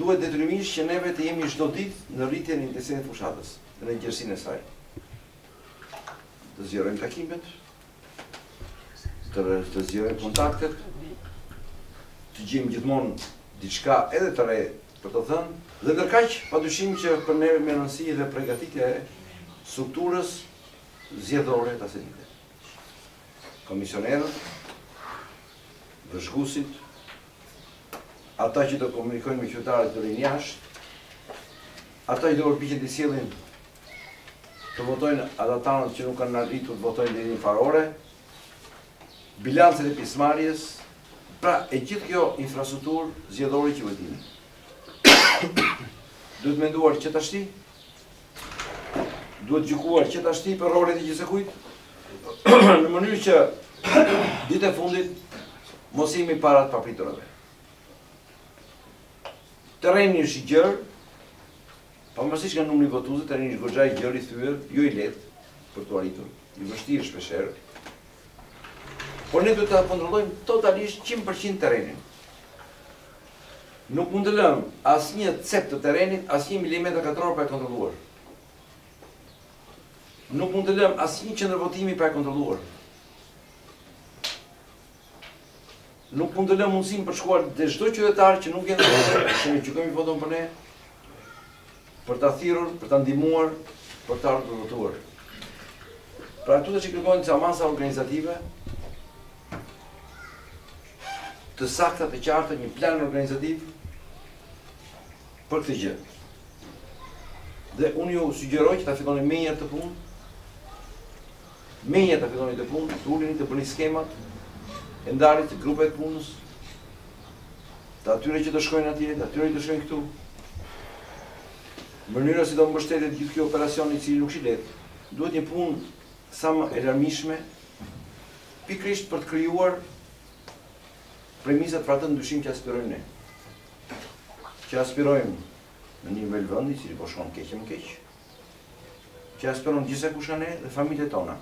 Duhet detyrimisht që neve të jemi çdo ditë në rritjen e intensitetit të fushatës dhe në gjerësinë e saj. Të zgjerojmë takimet, të, të zgjerojmë kontaktet, të gjejmë gjithmonë diçka edhe të re për të thënë, dhe ndërkaq padyshim që për ne është me rëndësi dhe përgatitja e strukturës zgjedhore të asaj dite. komisionerët, vëzhguesit, ata që do komunikojnë me qytetarët që rrinë jashtë, ata që do përpiqen t'i sjellin të votojnë ata tanët që nuk kanë arritur të votojnë deri në një farë ore, bilancet e pjesëmarrjes, pra e gjithë kjo infrastrukturë zgjedhore e ditës së votimit duhet menduar që tashti, duhet gjykuar që tashti për rolet e gjithsekujt, në mënyrë që ditët e fundit mos jemi para të papriturave. Terreni është i gjërë, pavarësisht nga numri i votuesve, terreni është goxha i gjërë, i thyër, jo i lehtë, për t'u arritur, i vështirë shpesherë, por ne duhet ta kontrollojmë totalisht 100% terrenin. Nuk mund të lëmë asnjë cep të terrenit asnjë milimetër katror pa e kontrolluar. Nuk mund të lëmë asnjë qendër votimi pa e kontrolluar. Nuk mund të lëmë mundësinë për të shkuar te çdo qytetar që nuk vjen të votojë, që ne gjykojmë voton për ne, për ta thirrur, për ta ndihmuar, për të ardhur të votojë. Pra këtu tashti kërkohen disa masa organizative, të sakta, të qarta, një plan organizativ për këtë gjë. Dhe unë ju sugjeroj që ta filloni menjëherë punën, menjëherë të filloni punën, të uleni të bëni skemat, e ndarjes të grupeve të punës, të atyre që të shkojnë atje, të atyre që të shkojnë këtu, mënyra si do mbështetet gjithë ky operacion i cili nuk është i lehtë. Duhet një punë sa më e larmishme, pikërisht për të krijuar premisat për atë ndryshim që aspirojmë ne. Që aspirojmë në nivel vendi, i cili po shkon keq e më keq, që aspiron gjithsekush nga ne dhe familjet tona.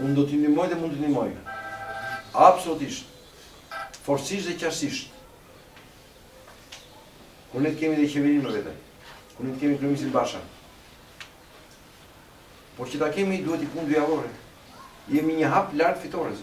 Unë do t'ju ndihmoj dhe mund t'ju ndihmoj. Absolutisht. Forcisht dhe qartësisht. Kur ne të kemi dhe qeverinë me vete. Kur ne të kemi kryeministrin Basha. Por që ta kemi duhet një punë dyjavore. Jemi një hap larg fitores.